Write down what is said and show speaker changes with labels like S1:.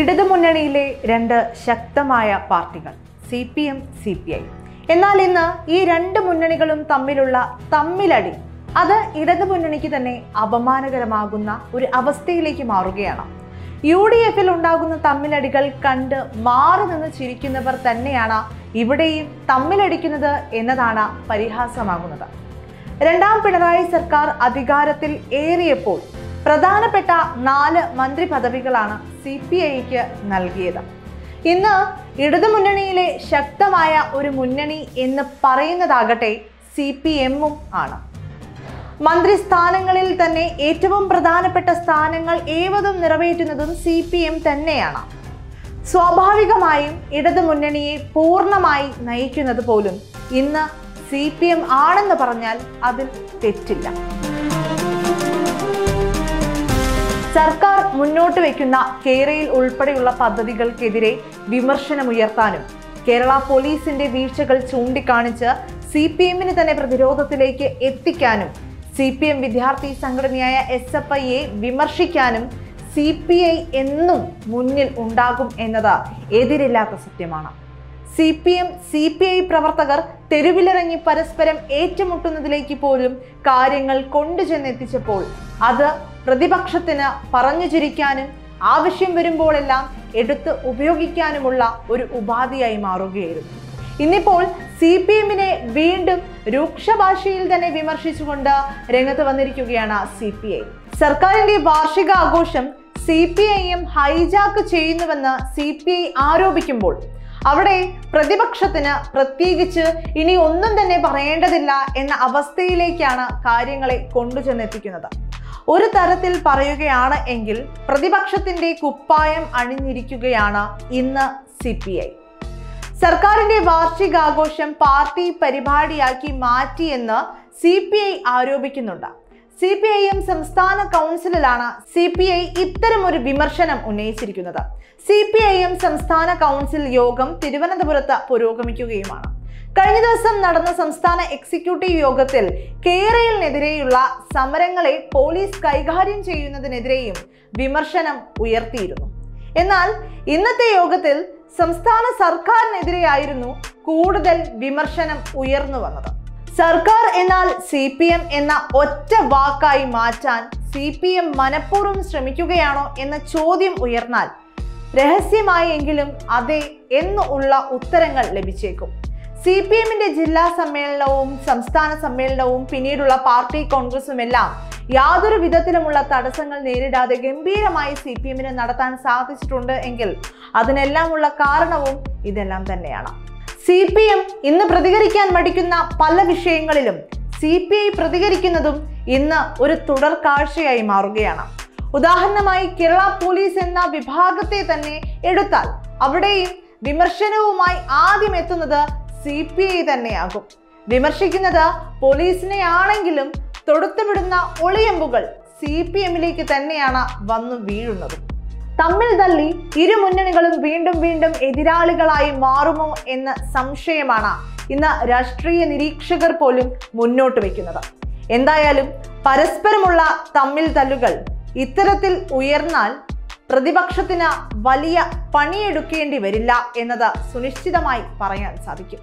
S1: ഇടതുമുന്നണിയിലെ രണ്ട് ശക്തമായ പാർട്ടികൾ C P M C P I എന്നാൽ ഇന്ന് ഈ രണ്ട് മുന്നണികളും തമ്മിലുള്ള തമ്മിലടി അത് ഇടതു മുന്നണിക്ക് തന്നെ അപമാനകരമാകുന്ന ഒരു അവസ്ഥയിലേക്ക് മാറുകയാണ്. യു ഡി എഫിൽ ഉണ്ടാകുന്ന തമ്മിലടികൾ കണ്ട് മാറി നിന്ന് ചിരിക്കുന്നവർ തന്നെയാണ് ഇവിടെയും തമ്മിലടിക്കുന്നത് എന്നതാണ് പരിഹാസമാകുന്നത്. രണ്ടാം പിണറായി സർക്കാർ അധികാരത്തിൽ ഏറിയപ്പോൾ പ്രധാനപ്പെട്ട നാല് മന്ത്രി പദവികളാണ് സി പി ഐക്ക് നൽകിയത്. ഇന്ന് ഇടതുമുന്നണിയിലെ ശക്തമായ ഒരു മുന്നണി എന്ന് പറയുന്നതാകട്ടെ സി പി എമ്മും ആണ്. മന്ത്രി സ്ഥാനങ്ങളിൽ തന്നെ ഏറ്റവും പ്രധാനപ്പെട്ട സ്ഥാനങ്ങൾ ഏവതും നിറവേറ്റുന്നതും സി പി എം തന്നെയാണ്. സ്വാഭാവികമായും ഇടതുമുന്നണിയെ പൂർണമായി നയിക്കുന്നത് പോലും ഇന്ന് സി പി എം ആണെന്ന് പറഞ്ഞാൽ അതിൽ തെറ്റില്ല. സർക്കാർ മുന്നോട്ട് വയ്ക്കുന്ന കേരയിൽ ഉൾപ്പെടെയുള്ള പദ്ധതികൾക്കെതിരെ വിമർശനമുയർത്താനും കേരള പോലീസിന്റെ വീഴ്ചകൾ ചൂണ്ടിക്കാണിച്ച് സി പി എമ്മിന് തന്നെ പ്രതിരോധത്തിലേക്ക് എത്തിക്കാനും സി പി എം വിദ്യാർത്ഥി സംഘടനയായ എസ് എഫ് ഐയെ വിമർശിക്കാനും സി പി ഐ എന്നും മുന്നിൽ ഉണ്ടാകും എന്നത് എതിരില്ലാത്ത സത്യമാണ്. C P M C P I പ്രവർത്തകർ തെരുവിലിറങ്ങി പരസ്പരം ഏറ്റുമുട്ടുന്നതിലേക്ക് പോലും കാര്യങ്ങൾ കൊണ്ടുചെന്നെത്തിച്ചപ്പോൾ അത് പ്രതിപക്ഷത്തിന് പറഞ്ഞു ചിരിക്കാനും ആവശ്യം വരുമ്പോഴെല്ലാം എടുത്ത് ഉപയോഗിക്കാനുമുള്ള ഒരു ഉപാധിയായി മാറുകയായിരുന്നു. ഇന്നിപ്പോൾ സി പി എമ്മിനെ വീണ്ടും രൂക്ഷ ഭാഷയിൽ തന്നെ വിമർശിച്ചുകൊണ്ട് രംഗത്ത് വന്നിരിക്കുകയാണ് സി പി ഐ സർക്കാരിന്റെ വാർഷിക ആഘോഷം C P I M hijack ചെയ്യുന്നുവെന്ന് സി പി ഐ ആരോപിക്കുമ്പോൾ അവിടെ പ്രതിപക്ഷത്തിന് പ്രത്യേകിച്ച് ഇനി ഒന്നും തന്നെ പറയേണ്ടതില്ല എന്ന അവസ്ഥയിലേക്കാണ് കാര്യങ്ങളെ കൊണ്ടുചെന്നെത്തിക്കുന്നത്. ഒരു തരത്തിൽ പറയുകയാണ് എങ്കിൽ പ്രതിപക്ഷത്തിന്റെ കുപ്പായം അണിഞ്ഞിരിക്കുകയാണ് ഇന്ന് സി പി ഐ. സർക്കാരിന്റെ വാർഷികാഘോഷം പാർട്ടി പരിപാടിയാക്കി മാറ്റിയെന്ന് സി പി ഐ ആരോപിക്കുന്നുണ്ട്. സി പി ഐ എം സംസ്ഥാന കൗൺസിലിലാണ് സി പി ഐ ഇത്തരമൊരു വിമർശനം ഉന്നയിച്ചിരിക്കുന്നത്. സി പി ഐ എം സംസ്ഥാന കൗൺസിൽ യോഗം തിരുവനന്തപുരത്ത് പുരോഗമിക്കുകയുമാണ്. കഴിഞ്ഞ ദിവസം നടന്ന സംസ്ഥാന എക്സിക്യൂട്ടീവ് യോഗത്തിൽ കേരളിനെതിരെയുള്ള സമരങ്ങളെ പോലീസ് കൈകാര്യം ചെയ്യുന്നതിനെതിരെയും വിമർശനം ഉയർത്തിയിരുന്നു. എന്നാൽ ഇന്നത്തെ യോഗത്തിൽ സംസ്ഥാന സർക്കാരിനെതിരെയായിരുന്നു കൂടുതൽ വിമർശനം ഉയർന്നു വന്നത്. സർക്കാർ എന്നാൽ സി പി എം എന്ന ഒറ്റ വാക്കായി മാറ്റാൻ സി പി എം മനഃപൂർവം ശ്രമിക്കുകയാണോ എന്ന ചോദ്യം ഉയർന്നാൽ രഹസ്യമായെങ്കിലും അതെ എന്ന് ഉള്ള ഉത്തരങ്ങൾ ലഭിച്ചേക്കും. സി പി എമ്മിന്റെ ജില്ലാ സമ്മേളനവും സംസ്ഥാന സമ്മേളനവും പിന്നീടുള്ള പാർട്ടി കോൺഗ്രസും എല്ലാം യാതൊരു വിധത്തിലുമുള്ള തടസ്സങ്ങൾ നേരിടാതെ ഗംഭീരമായി സി പി എമ്മിന് നടത്താൻ സാധിച്ചിട്ടുണ്ട് എങ്കിൽ അതിനെല്ലാമുള്ള കാരണവും ഇതെല്ലാം തന്നെയാണ്. സി പി എം ഇന്ന് പ്രതികരിക്കാൻ മടിക്കുന്ന പല വിഷയങ്ങളിലും സി പി ഐ പ്രതികരിക്കുന്നതും ഇന്ന് ഒരു തുടർ കാഴ്ചയായി മാറുകയാണ്. ഉദാഹരണമായി കേരള പോലീസ് എന്ന വിഭാഗത്തെ തന്നെ എടുത്താൽ അവിടെയും വിമർശനവുമായി ആദ്യം എത്തുന്നത് സി പി ഐ തന്നെയാകും. വിമർശിക്കുന്നത് പോലീസിനെ ആണെങ്കിലും തൊടുത്തുവിടുന്ന ഒളിയമ്പുകൾ സി പി എമ്മിലേക്ക് തന്നെയാണ് വന്നു വീഴുന്നത്. തമ്മിൽ തള്ളി ഇരു മുന്നണികളും വീണ്ടും വീണ്ടും എതിരാളികളായി മാറുമോ എന്ന സംശയമാണ് ഇന്ന് രാഷ്ട്രീയ നിരീക്ഷകർ പോലും മുന്നോട്ട് വയ്ക്കുന്നത്. എന്തായാലും പരസ്പരമുള്ള തമ്മിൽ തല്ലുകൾ ഇത്തരത്തിൽ ഉയർന്നാൽ പ്രതിപക്ഷത്തിന് വലിയ പണിയെടുക്കേണ്ടി വരില്ല എന്നത് സുനിശ്ചിതമായി പറയാൻ സാധിക്കും.